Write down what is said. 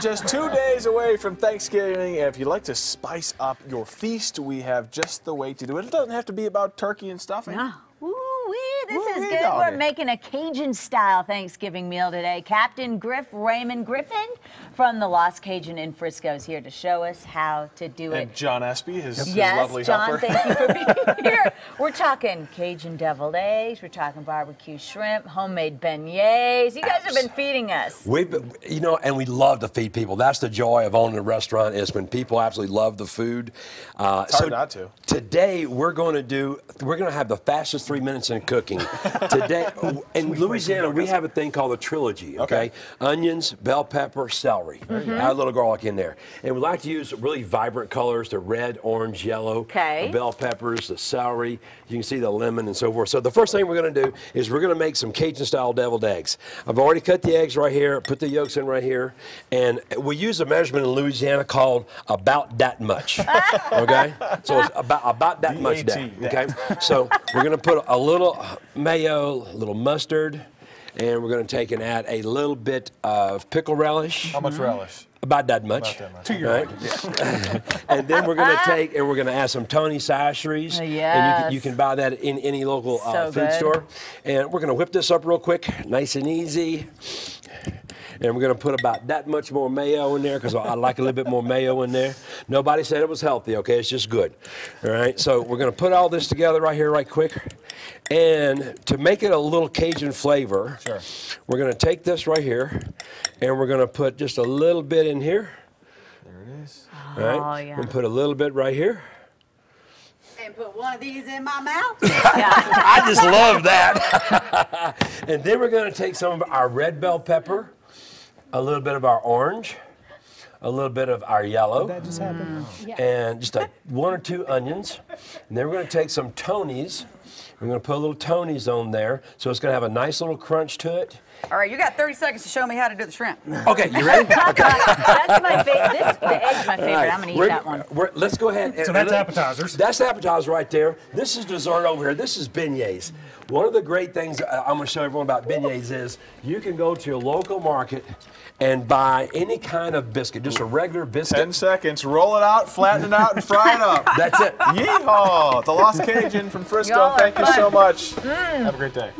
Just two days away from Thanksgiving. If you'd like to spice up your feast, we have just the way to do it. It doesn't have to be about turkey and stuffing. No. Woo-wee, this Woo-wee, is good. We're making a Cajun-style Thanksgiving meal today. Captain Griff Raymond Griffin from the Lost Cajun in Frisco is here to show us how to do it. And John Espy, his, his Yes, lovely John, helper. thank you for being here. We're talking Cajun deviled eggs. We're talking barbecue shrimp, homemade beignets. You guys have been feeding us. We've, you know, and we love to feed people. That's the joy of owning a restaurant is when people absolutely love the food. Uh, It's hard not to. Today we're going to do. We're going to have the fastest three minutes in cooking. Today in Louisiana we have a thing called a trilogy. Okay, Okay. onions, bell pepper, celery. Mm-hmm. Add a little garlic in there, and we like to use really vibrant colors: the red, orange, yellow. Okay. The bell peppers, the celery. You can see the lemon and so forth. So the first thing we're going to do is we're going to make some Cajun-style deviled eggs. I've already cut the eggs right here, put the yolks in right here, and we use a measurement in Louisiana called about that much. okay, so it's about about that much. That, okay, so we're going to put a little mayo, a little mustard. And we're going to take and add a little bit of pickle relish. How much relish? About that much. About that much. To your and then we're going to take and we're going to add some Tony Chachere's. Uh, And you can, you can buy that in any local uh, So food good. store. And we're going to whip this up real quick, nice and easy. And we're going to put about that much more mayo in there because I like a little bit more mayo in there. Nobody said it was healthy, okay? It's just good. All right, so we're going to put all this together right here, right quick. And to make it a little Cajun flavor, Sure. we're going to take this right here and we're going to put just a little bit in here. There it is. All right? Oh, yeah. We'll put a little bit right here. and put one of these in my mouth. I just love that. and then we're going to take some of our red bell pepper, a little bit of our orange, a little bit of our yellow, That just happened. and just a, one or two onions. And then we're going to take some Tonys. We're going to put a little Tonys on there, so it's going to have a nice little crunch to it. All right, you got 30 seconds to show me how to do the shrimp. Okay, you ready? Okay. That's my favorite. This, the egg's my favorite. All right, I'm going to eat we're- that one. let's go ahead. And, So that's and appetizers. That's appetizer right there. This is dessert over here. This is beignets. One of the great things uh, I'm going to show everyone about beignets is you can go to your local market and buy any kind of biscuit, just a regular biscuit. 10 seconds. Roll it out, flatten it out, and fry it up. That's it. Yeehaw! The Lost Cajun from Frisco. Y'all are Thank you so much. Mm. Have a great day.